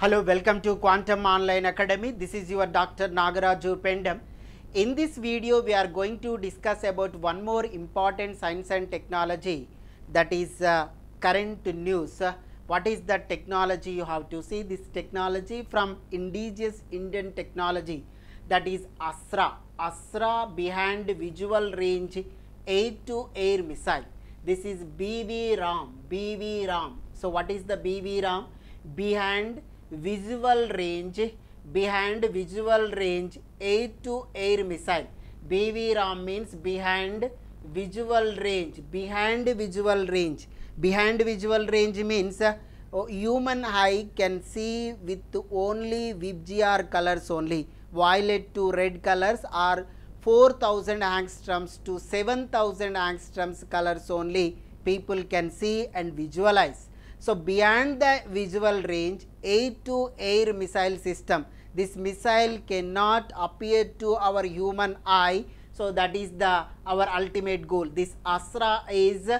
Hello, welcome to Quantum Online Academy. This is your Dr. Nagaraju Pendam. In this video, we are going to discuss about one more important science and technology that is uh, current news. Uh, what is the technology? You have to see this technology from indigenous Indian technology that is Astra. Astra behind visual range air to air missile. This is BV RAM. BV RAM. So, what is the BV RAM? Behind visual range behind visual range air to air missile. Bv ram means behind visual range behind visual range. Behind visual range means uh, human eye can see with only VGR colors only. Violet to red colors are 4000 angstroms to 7000 angstroms colors only. People can see and visualize so, beyond the visual range air to air missile system this missile cannot appear to our human eye. So, that is the our ultimate goal this Astra is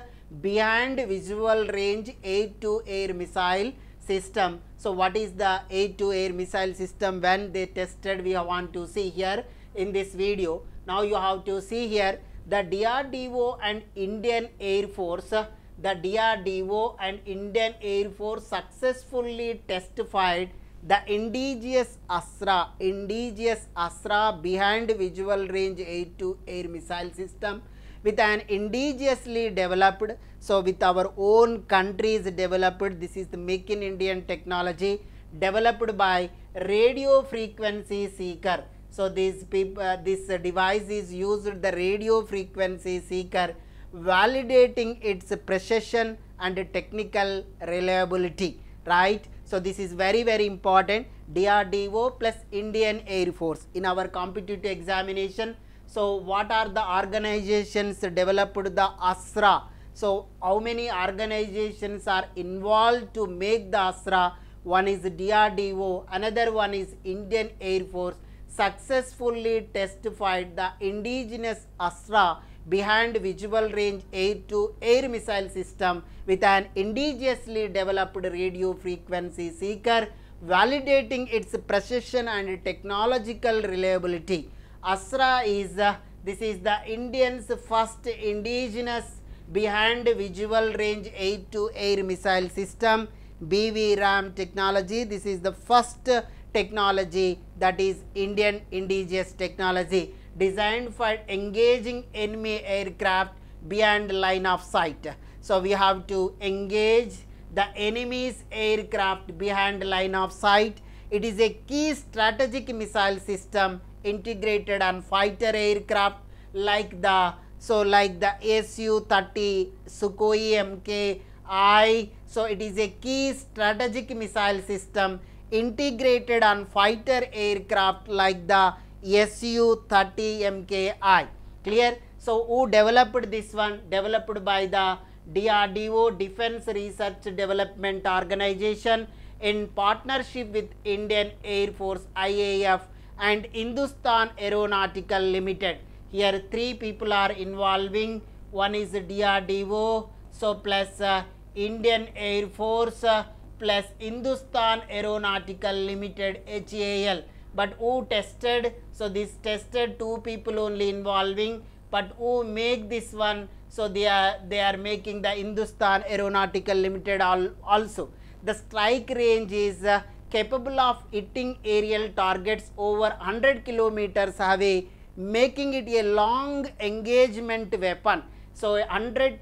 beyond visual range air to air missile system. So, what is the air to air missile system when they tested we want to see here in this video. Now, you have to see here the DRDO and Indian Air Force the DRDO and Indian Air Force successfully testified the indigenous Astra, indigenous Astra behind visual range air to air missile system with an indigenously developed. So, with our own countries developed, this is the make in Indian technology developed by radio frequency seeker. So, this, uh, this device is used the radio frequency seeker validating its precision and technical reliability right. So, this is very very important DRDO plus Indian Air Force in our competitive examination. So, what are the organizations developed the Astra? So, how many organizations are involved to make the Astra? One is DRDO, another one is Indian Air Force successfully testified the indigenous Astra behind visual range air to air missile system with an indigenously developed radio frequency seeker validating its precision and technological reliability. Astra is uh, this is the Indians first indigenous behind visual range air to air missile system BV RAM technology. This is the first technology that is Indian indigenous technology designed for engaging enemy aircraft beyond line of sight. So, we have to engage the enemy's aircraft behind line of sight. It is a key strategic missile system integrated on fighter aircraft like the so like the Su-30 Sukhoi Mk I. So, it is a key strategic missile system integrated on fighter aircraft like the SU-30MKI. Clear? So, who developed this one? Developed by the DRDO Defense Research Development Organization in partnership with Indian Air Force IAF and Hindustan Aeronautical Limited. Here three people are involving. One is DRDO, so plus uh, Indian Air Force uh, plus Hindustan Aeronautical Limited HAL but who tested? So this tested two people only involving but who make this one? So they are they are making the hindustan aeronautical limited all also. The strike range is uh, capable of hitting aerial targets over 100 kilometers away making it a long engagement weapon. So 100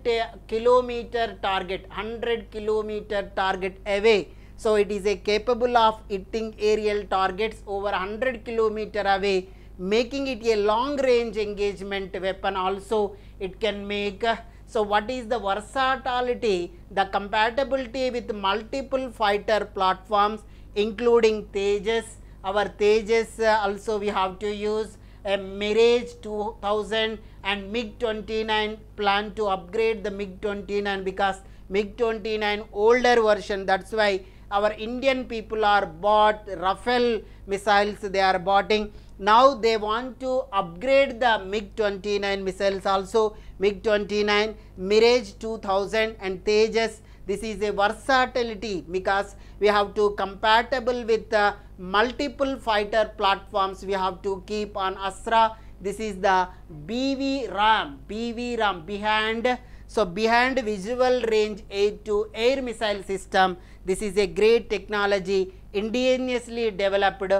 kilometer target 100 kilometer target away so, it is a capable of hitting aerial targets over 100 kilometer away making it a long range engagement weapon also it can make. Uh, so, what is the versatility the compatibility with multiple fighter platforms including Tejas our Tejas uh, also we have to use a Mirage 2000 and MiG 29 plan to upgrade the MiG 29 because MiG 29 older version that is why our Indian people are bought Rafale missiles they are boughting. Now they want to upgrade the MiG-29 missiles also. MiG-29, Mirage 2000 and Tejas. This is a versatility because we have to compatible with uh, multiple fighter platforms. We have to keep on astra. This is the bv ram bv ram behind so behind visual range air to air missile system this is a great technology indigenously developed.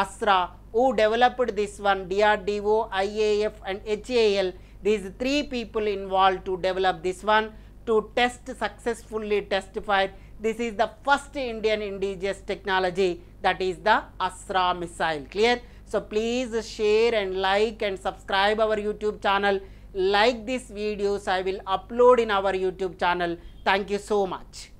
Astra who developed this one drdo iaf and hal these three people involved to develop this one to test successfully testified this is the first indian indigenous technology that is the Astra missile clear? So please share and like and subscribe our youtube channel like these videos i will upload in our youtube channel. Thank you so much